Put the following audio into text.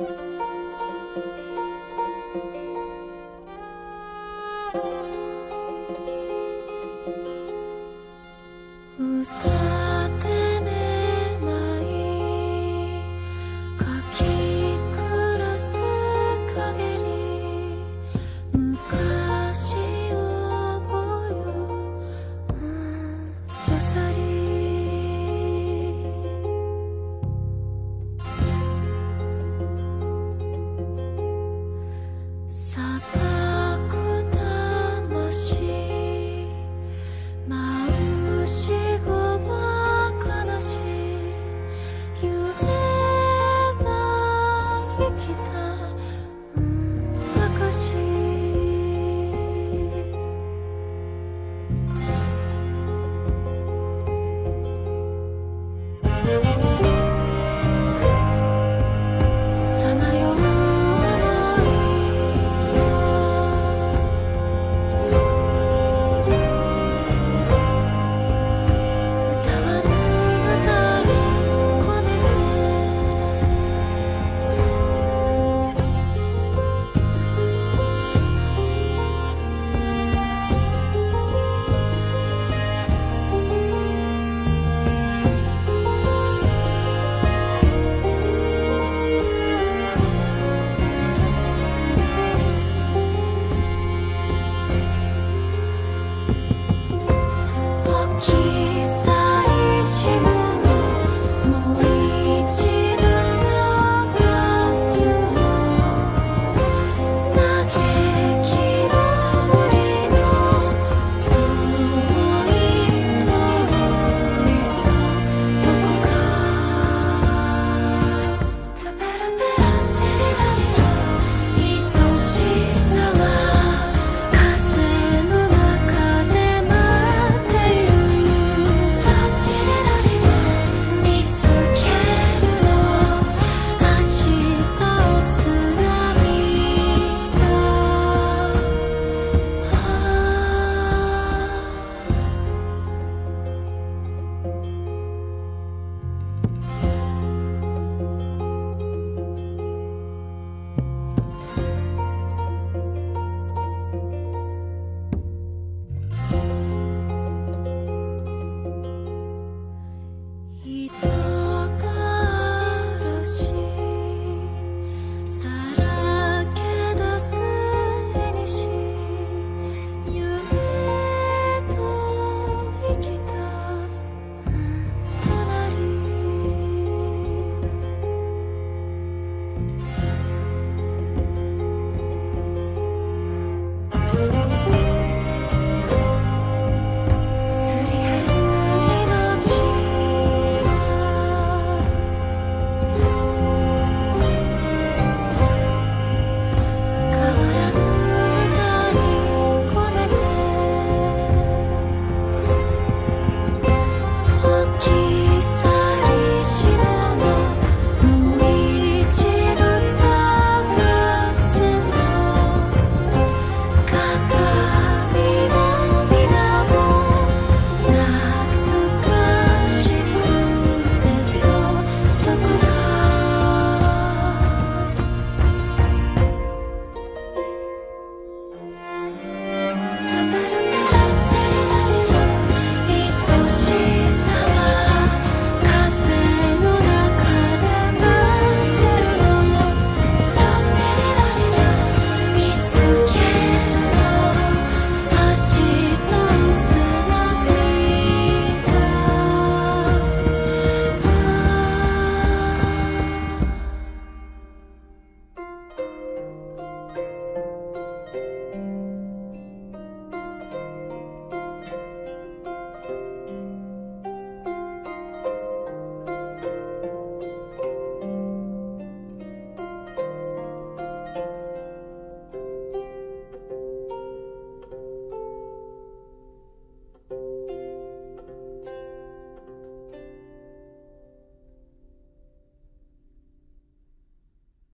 thank quitter.